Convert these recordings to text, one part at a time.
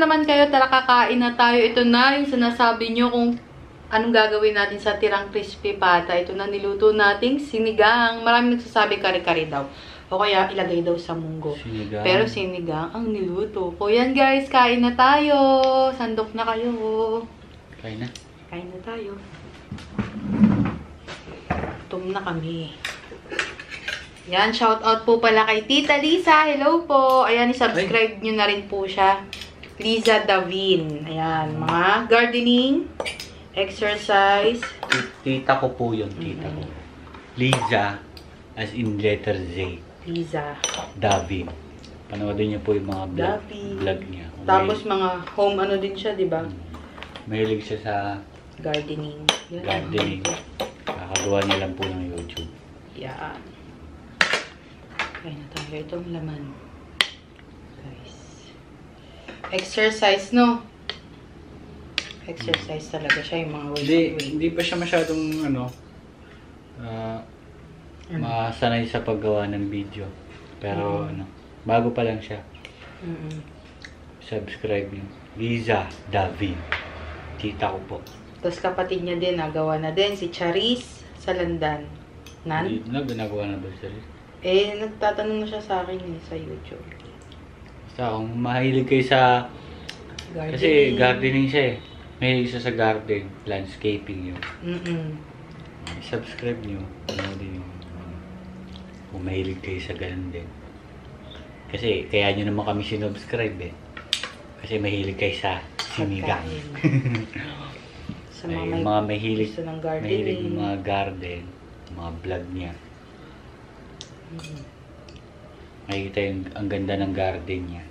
naman kayo, tara kakain na tayo. Ito na yung sinasabi nyo kung anong gagawin natin sa tirang crispy pata. Ito na niluto nating sinigang. Maraming nagsasabi kare-kare daw. O kaya ilagay daw sa munggo. Sinigang. Pero sinigang ang niluto ko. Yan guys, kain na tayo. Sandok na kayo. Kaya na. Kain na tayo. Gutom na kami. Yan, shout out po pala kay Tita Lisa. Hello po. Ayan, i-subscribe nyo na rin po siya. Liza Davin. Ayan, mga gardening, exercise. Tita ko po yun, tita ko. Liza, as in letter Z. Liza. Davin. Panoodin niyo po yung mga vlog, Davin. vlog niya. Kung Tapos mga home ano din siya, di ba? mahilig siya sa Gardening. Yan. gardening. Kakagawa niya lang po ng YouTube. Yan. Kain na tayo. Itong laman. Exercise, no? Exercise talaga siya yung mga ways Hindi, hindi pa siya masyadong ano, ah, Ano? masanay sa paggawa ng video. Pero Mm. ano, bago pa lang siya. Mm-mm. Subscribe niyo. Liza Davin. Tita ko po. Tapos kapatid niya din, nagawa na din, si Charis Salandan. Nan? Hindi na ginagawa na ba siya? Eh, nagtatanong na siya sa akin eh, sa YouTube. Basta kung mahilig kayo sa... Gardening. Kasi gardening siya eh. Mahilig siya sa garden, landscaping yun. Mm-mm. subscribe niyo. Ano din yung... Kung mahilig kayo sa ganun din. Kasi kaya nyo naman kami sinubscribe eh. Kasi mahilig kayo sa sinigang. Sa mga, Ay, may mga mahilig, gusto ng mahilig gardening. ng mga garden, mga vlog niya. Mm. Makikita yung ang ganda ng garden niya.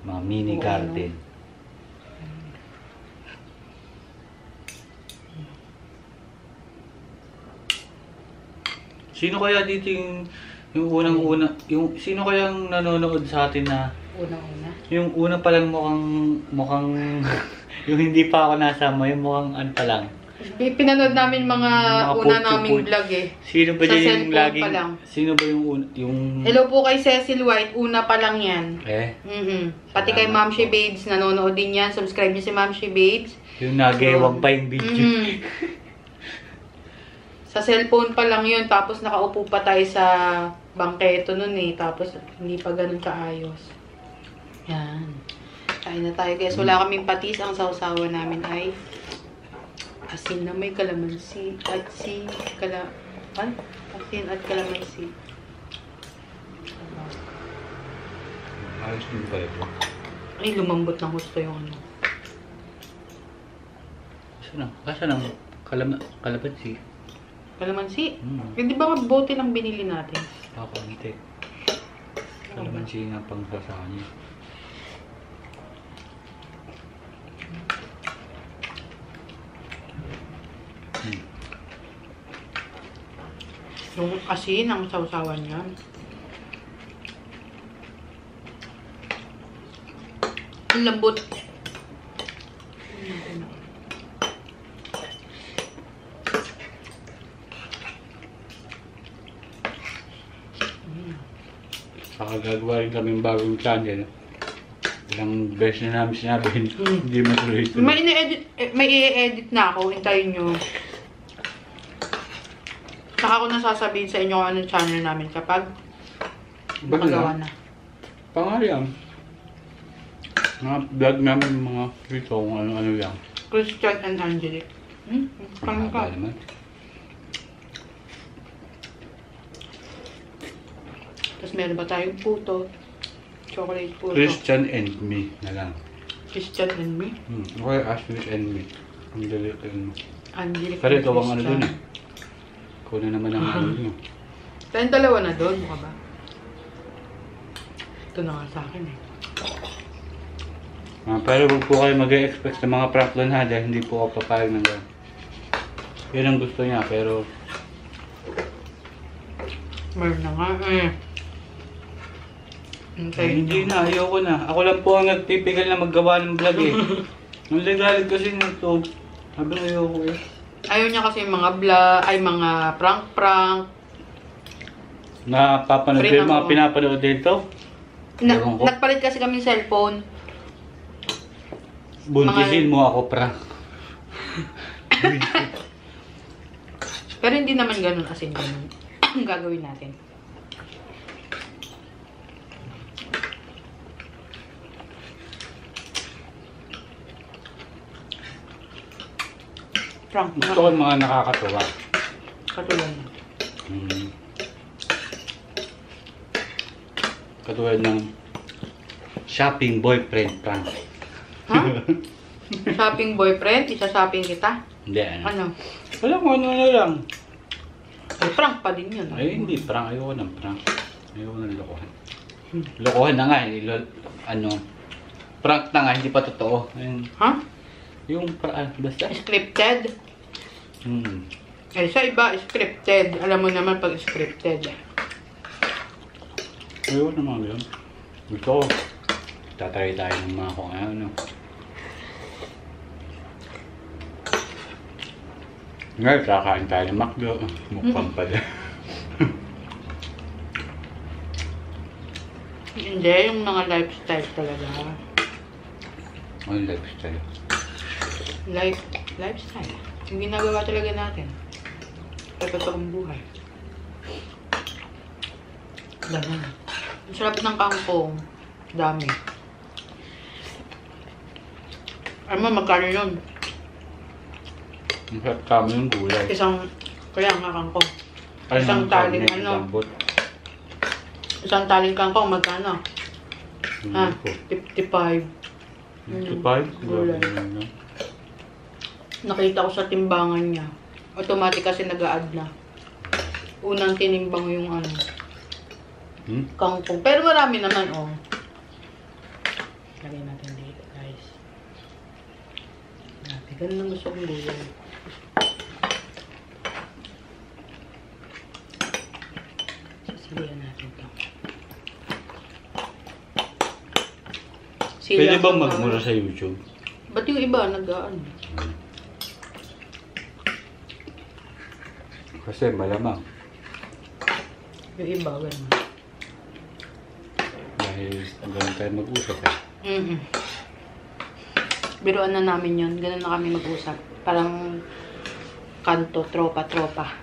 Mga mini Oo, garden. Sino kaya dito yung yung unang-una, yung sino kayang nanonood sa atin na Unang-una. yung una pa lang mukhang mukhang yung hindi pa ako nasama, yung mukhang ano pa lang. Pi- Pinanood namin mga, Mga una naming vlog eh. Sino ba Sa yung laging pa lang. sino ba yung un- yung Hello po kay Cecil White, una pa lang yan. eh Mhm. Pati kay po. Babes, nanonood din yan. Subscribe niyo si Mamshi Babes. yung nagewang pa yung video. Mhm. Sa cellphone pa lang yun, tapos nakaupo pa tayo sa bangketo nun eh. Tapos hindi pa ganun kaayos. Yan. Kain na tayo guys. Wala kaming patis. Ang sausawa namin ay asin na may kalamansi. At si kala... Ay, asin at kalamansi. Ayos din ba ito? Ay, lumambot ng gusto yung ano. Saan ang? Kasan ang kalama, kalabansi? Kalamansi. Hmm. Eh, di ba bote lang binili natin? Kakunti. Kalamansi nga pang sa kanya. Yung asin ang sausawan niya. Ang lambot. Saka gagawa rin kami bagong channel. Ilang beses na namin sinabi, Hmm. hindi matuloy ito. May ini-edit, eh, may i-edit na ako. Hintayin nyo. Saka ko nasasabihin sa inyo kung anong channel namin kapag nakagawa na. Pangariam. Mga vlog namin, mga dito, kung ano-ano lang. Christian and Angelic. Hmm? Parang ka. naman. Tapos meron ba tayong puto? Chocolate puto. Christian and me na lang. Christian and me. Hmm. Okay, Ashley and me. Ang dali ano. Angelic Pero and ikaw ang ano dun eh. Na naman ang ano nyo. Tayong dalawa na doon, mukha ba? Ito na nga sa akin eh. Ah, pero huwag po kayo mag-expect sa mga prank doon ha, dahil hindi po ako papayag ng gano'n. Yun ang gusto niya, pero Meron na nga eh. Ay, Hintayin hindi na, ayoko na. Ako lang po ang nagpipigil na maggawa ng vlog eh. Ang legal kasi nito, sabi ko ayoko eh. Ayaw niya kasi yung mga bla, ay mga prank-prank. Napapanood Free ko yung na mga pinapanood dito. Na, Ewan ko. nagpalit kasi kami ng cellphone. Buntisin mo ako, prank. Pero hindi naman ganun as in ganun. Ang gagawin natin. Frank, Gusto ko yung mga nakakatuwa. Katulad na. Hmm. Katulad ng shopping boyfriend prank. Ha? shopping boyfriend? Isa-shopping kita? Hindi, ano. Ano? Wala ano na lang. Ay, prank pa din yun. Ay, hindi, prank. Ayoko ng prank. Ayoko ng lokohan. Lokohan na nga, eh. Ano, prank na nga, hindi pa totoo. Ayun. Ha? Yung, ah, basta. Scripted? Hmm. Eh, sa iba, scripted. Alam mo naman pag scripted. Ayoko na mga yun. Ko, tatry tayo ng mga kung ano. Ngayon, kakain tayo ng McDo. Mukbang pala. Hindi, yung mga lifestyle talaga. Ano yung lifestyle? Life, lifestyle. Yung ginagawa talaga natin. Sa totoong buhay. Ganun. Ang sarap ng kangkong. Dami. Ano mo, magkano yun? Ang sarap kami yung gulay. Isang, kaya nga kangkong. Ay, isang ng taling ano? lambot. Isang taling kangkong, magkano? Ha? Ano po? 55. Mm. 55? Gulay. Na. Nakita ko sa timbangan niya. Automatic kasi nag-a-add na. Unang tinimbang yung ano, Hmm? kangkong. Pero marami naman, oh. Lagay natin dito, guys. Grabe, ganun ang gusto kong gulay. Sasilihan natin to. Pwede sa- magmura sa YouTube? Ba't yung iba nag-ano? Kasi malamang. Yung iba, ganun. Dahil ganun tayo mag-usap eh. Mm Biruan na namin yun. Ganun na kami mag-usap. Parang kanto, tropa-tropa.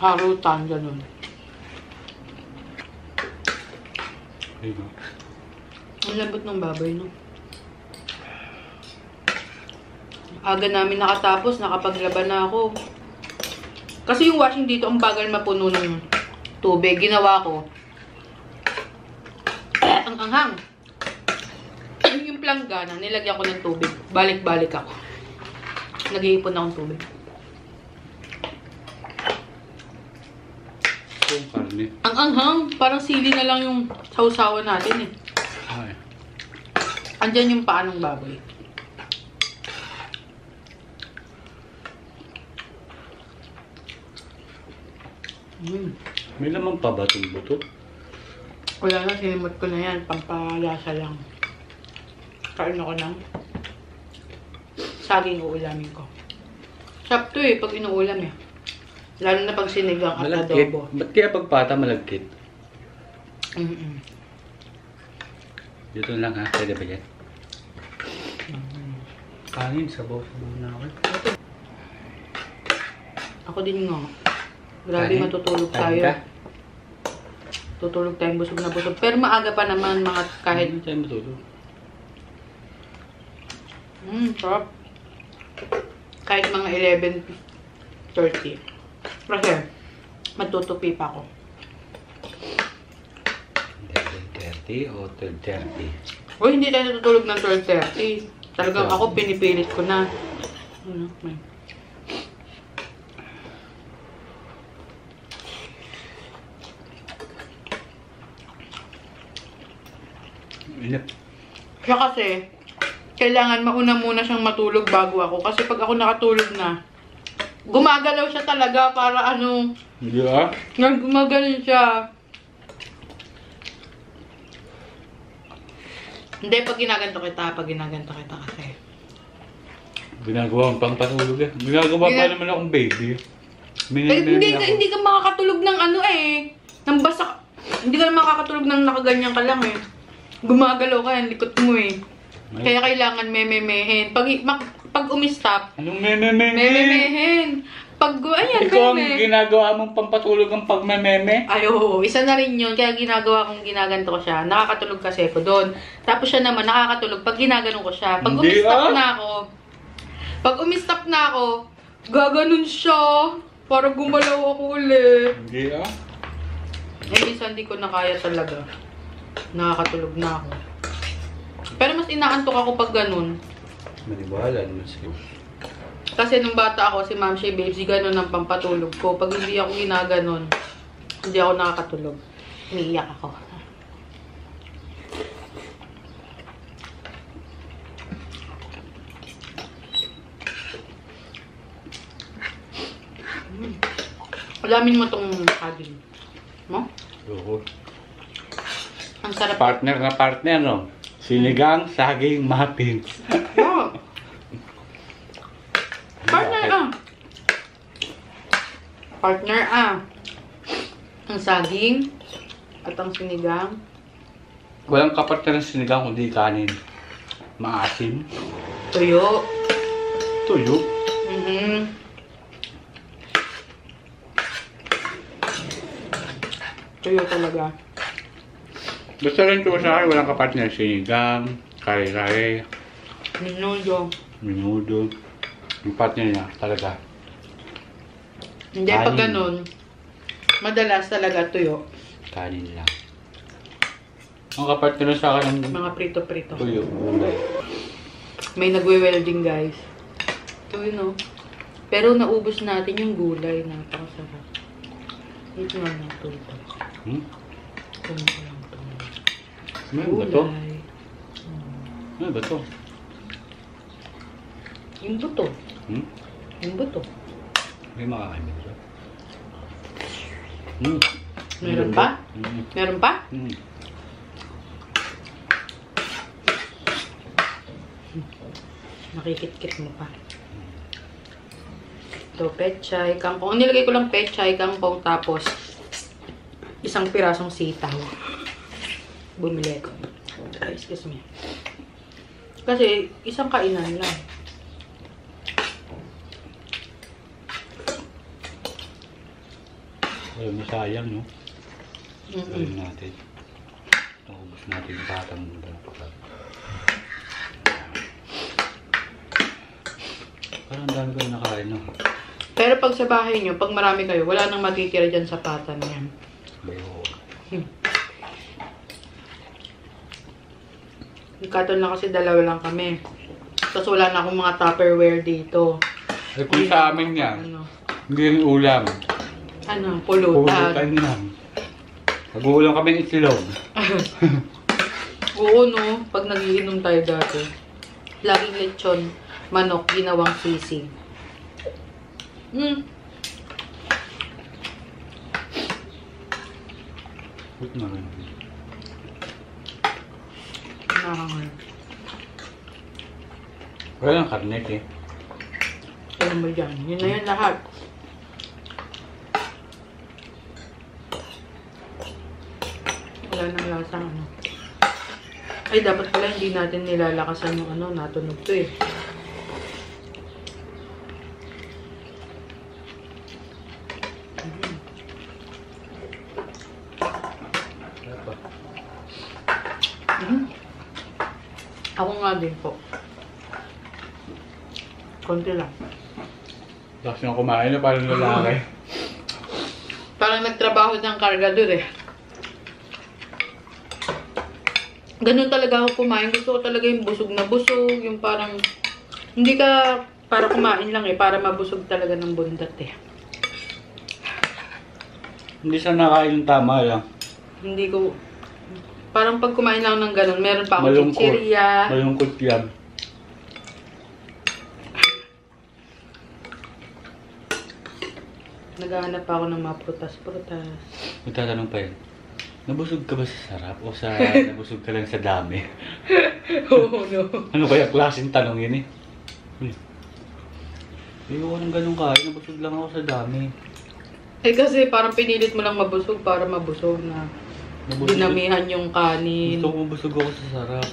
Harutan, ganun. Ayun. Ang lambot ng baboy, no? Aga namin nakatapos, nakapaglaban na ako. Kasi yung washing dito, ang bagal mapuno ng tubig. Ginawa ko. ang anghang. yung planggana, nilagyan ko ng tubig. Balik-balik ako. Nag-iipon akong tubig. Ang anghang, parang sili na lang yung sausawan natin eh. Ay. Andyan yung paa ng baboy. Mm. May laman pa ba itong buto? Wala na, sinimot ko na yan. Pampalasa lang. Kain ako ng saging uulamin ko. Sarap to eh, pag inuulam eh. Lalo na pag sinigang at Malagkit. adobo. Ba't kaya pagpata malagkit? Mm-mm. Dito lang ha. Pwede ba yan? Kanin, sabaw-sabaw na ako. Ako din nga. Grabe, Kanin? matutulog Kanin tayo. ka? Tutulog tayong busog na busog. Pero maaga pa naman mga kahit... Hindi tayo matulog. Mm, sarap. Kahit mga 11.30. Kasi, matutupi pa ako. 11.30 o 12.30? Uy, hindi tayo natutulog ng 12.30. Talagang ako, pinipilit ko na. Ano, may- Inip. Siya kasi, kailangan mauna muna siyang matulog bago ako. Kasi pag ako nakatulog na, gumagalaw siya talaga para ano, Hindi ah. nag gumagaling siya. Hindi, pag ginaganto kita, pag ginaganto kita kasi. Ginagawa ang pang patulog eh. Ginagawa pa Gina- naman akong baby. May, Eh, hindi, ka, ako. hindi ka makakatulog ng ano eh. Ng basak. Hindi ka na makakatulog ng nakaganyan ka lang eh. Gumagalaw ka, ang likot mo eh. Kaya kailangan mememehin. Pag, mag, pag umistop, Anong meme-meme? mememehin. Pag, ayan, Ikaw ang meme. ginagawa mong pampatulog ang pagmememe? Ay, oo. Isa na rin yun. Kaya ginagawa kong ginaganto ko siya. Nakakatulog kasi ako doon. Tapos siya naman nakakatulog pag ginaganon ko siya. Pag Hindi, umistop ah. na ako, pag umistop na ako, gaganon siya. Para gumalaw ako ulit. Hindi ah. Eh, minsan di ko na kaya talaga. Nakakatulog na ako. Pero mas inaantok ako pag ganun. Maniwala naman sa'yo. Kasi nung bata ako, si Ma'am Shay Babes, ganun ang pampatulog ko. Pag hindi ako ginaganon, hindi ako nakakatulog. Umiiyak ako. Mm. Alamin mo tong saging. Mo? Oo. Ang sarap. Partner na partner, no? Sinigang, saging, muffins. Oh. Partner ah. Partner ah. Ang saging at ang sinigang. Walang kapartner ng sinigang kundi kanin. Maasim. Tuyo. Tuyo. Mhm. Tuyo talaga. Basta rin ko sa akin, walang kapartner. Sinigang, kare-kare, Minudo. minudo. Yung partner niya, talaga. Hindi pag Kanin. ganun, madalas talaga tuyo. Kanin lang. Ang kapartner sa akin ng Mga prito-prito. tuyo. Gulay. May nagwe-welding guys. Ito yun oh. Pero naubos natin yung gulay. Napakasarap. Ito nga lang ito. ito. Hmm? Ito nga lang ito. Ano ba to? Ano ba to? Yung buto. Hmm? Yung buto. May makakain Hmm. Meron pa? Meron pa? Hmm. Nakikit-kit mo pa. Ito, pechay, kangkong. Ang nilagay ko lang pechay, kangkong, tapos isang pirasong sitaw. Bumili ko. Excuse me. Kasi, isang kainan lang. Ayaw mo sayang, no? Mm-mm. Ayun natin. Naubos natin yung batang muda. Parang ang dami ko na nakain, no? Pero pag sa bahay nyo, pag marami kayo, wala nang matitira dyan sa patan yan. Bayo. Katon lang kasi dalawa lang kami. Tapos wala na akong mga tupperware dito. Eh kung sa amin yan, Ano, hindi rin ulam. Ano pulutan. Pulutan lang. Nag-uulam kami ng itlog. Oo, no. Pag nagiinom tayo dati. Laging lechon, manok, ginawang sisig. Hmm. Ba't na rin? Nakakangal. Wala nang karnet eh. Ano mo dyan? Yun na yun lahat. Wala nang lasa ano. Ay, dapat pala hindi natin nilalakasan yung ano, natunog to eh. Mhm. Ako nga din po. Konti lang. Tapos yung kumain na parang lalaki. Parang nagtrabaho ng kargador eh. Ganun talaga ako kumain. Gusto ko talaga yung busog na busog. Yung parang, hindi ka para kumain lang eh. Para mabusog talaga ng bundat eh. Hindi siya nakain tama lang. Hindi ko, parang pag kumain lang ng ganun, meron pa akong Malungkot. chichirya. Malungkot yan. Naghahanap pa ako ng mga prutas-prutas. Magtatanong pa yun. Nabusog ka ba sa sarap o sa nabusog ka lang sa dami? Oo, no. Ano kaya klaseng tanong yun eh? Ayoko ng ganun kain. Nabusog lang ako sa dami. Eh kasi parang pinilit mo lang mabusog para mabusog na. Nabusog. Dinamihan yung kanin. Gusto ko mabusog ako sa sarap.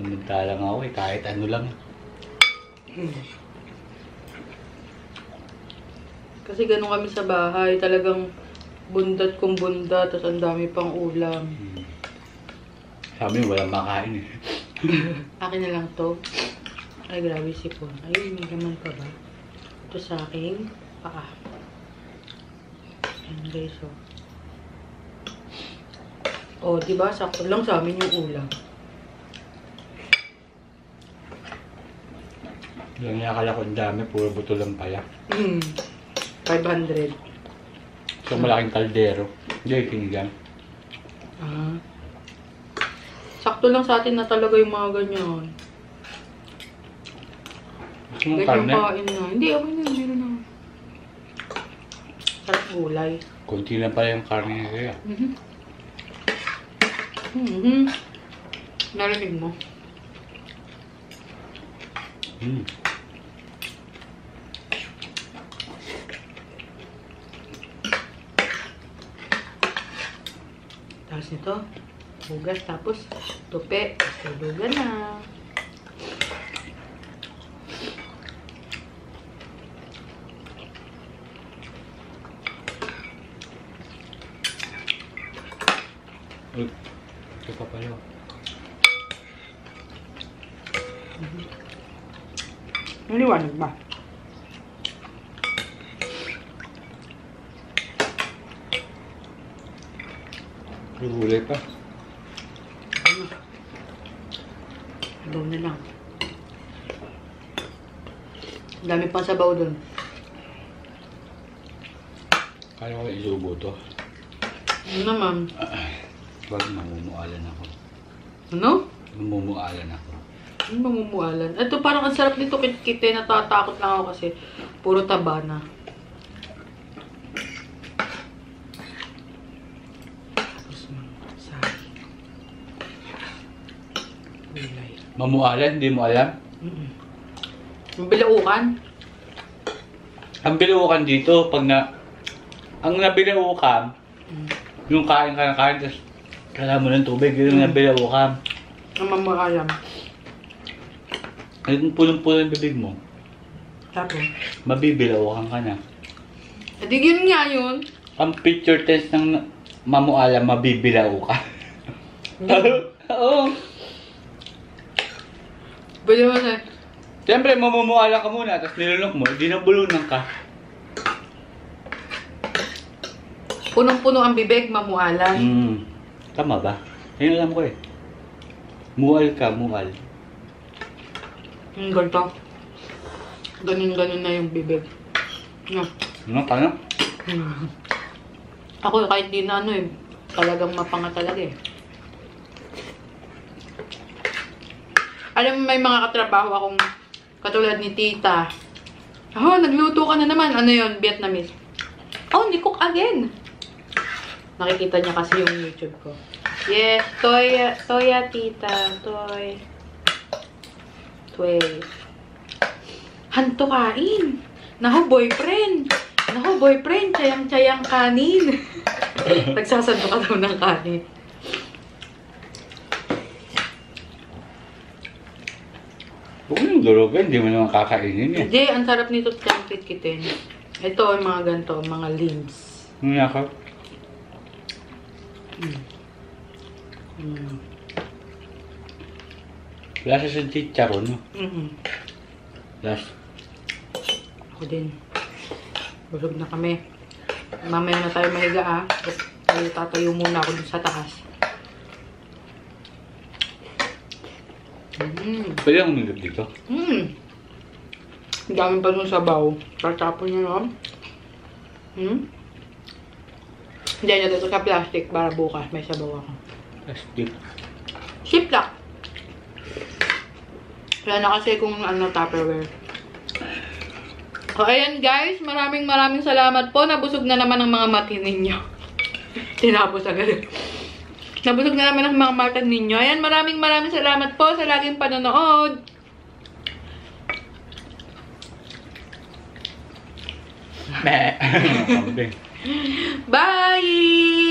Samantalang ako eh, kahit ano lang. Kasi ganun kami sa bahay. Talagang bundat kong bundat. Tapos ang dami pang ulam. Hmm. Sabi mo, walang makain eh. Akin na lang to. Ay, grabe sipon. Ay, may laman pa ba? Ito sa aking paa. Ayan guys, oh. Oh, di ba? Sakto lang sa amin yung ulam. Yung nakala ko ang dami, puro buto lang pala. Hmm. 500. So malaking kaldero. Hindi, kinigang. Ah. Sakto lang sa atin na talaga yung mga ganyan. Gusto mong Ganyan karne? kain na. Hindi, okay na. Meron na. Sarap gulay. Kunti lang pala yung karne niya kaya. Mhm. Mhm. Narinig mo? Hmm. Tapos nito, hugas, tapos tupi, tulugan na. Uy, ito pa pala. Naliwanag ba? May gulay pa. Ano? Sabaw na lang. Ang dami pang sabaw dun. Kaya ko isubo to. Ano naman? Wag mamumualan ako. Ano? Mamumualan ako. Ano mamumualan? Ito parang ang sarap nito kit-kite. Natatakot lang ako kasi puro taba na. Tapos mga saging. Gulay. Mamualan, hindi mo alam? Yung bilaukan. Ang binuukan dito, pag na... Ang nabinuukan, Mm. yung kain ka ng kain, tapos kailangan mo ng tubig, yun yung Mm. nabinuukan. Ang pulong-pulo yung bibig mo, Tapos. mabibilaukan ka na. Adi yun nga yun. Ang picture test ng mamualam, mabibilaw ka. Oo. Pwede mo na. Siyempre, mamumuala ka muna, tapos nilunok mo, di nabulunan ka. Punong-puno ang bibig, mamualan. Hmm. Tama ba? Yun alam ko eh. Mual ka, mual. Yung ganito. Ganun-ganun na yung bibig. No. Ano, paano? Hmm. Ako kahit di na ano eh, talagang mapanga talaga eh. Alam mo, may mga katrabaho akong katulad ni tita. Oh, nagluto ka na naman. Ano yon Vietnamese. Oh, ni cook again. Nakikita niya kasi yung YouTube ko. Yes, toya, toya tita, toy. Toy. Hanto kain. Naho, boyfriend. Naho, boyfriend. Tsayang-tsayang kanin. Nagsasando ka daw ng kanin. Huwag mo yung durugin, hindi mo naman kakainin eh. Hindi, ang sarap nito tsang kitkitin. Ito, yung mga ganito, mga limbs. Ano nga ka? Mm. Lasa sa chicharon, no? Mm-mm. Last. Ako din. Busog na kami. Mamaya na tayo mahiga ah. Tayo tatayo muna ako dun sa taas. Mm. Pwede akong umigap dito. Mm. Ang dami pa dun sabaw. Tatapon niya no? Hmm? Hindi na dito sa plastic para bukas may sabaw ako. Plastic. Ziplock. Wala na kasi kung ano, Tupperware. O, ayan guys. Maraming maraming salamat po. Nabusog na naman ang mga mati ninyo. Tinapos agad. Nabusog na namin ang mga mata ninyo. Ayan, maraming maraming salamat po sa laging panonood. Ano, Bye!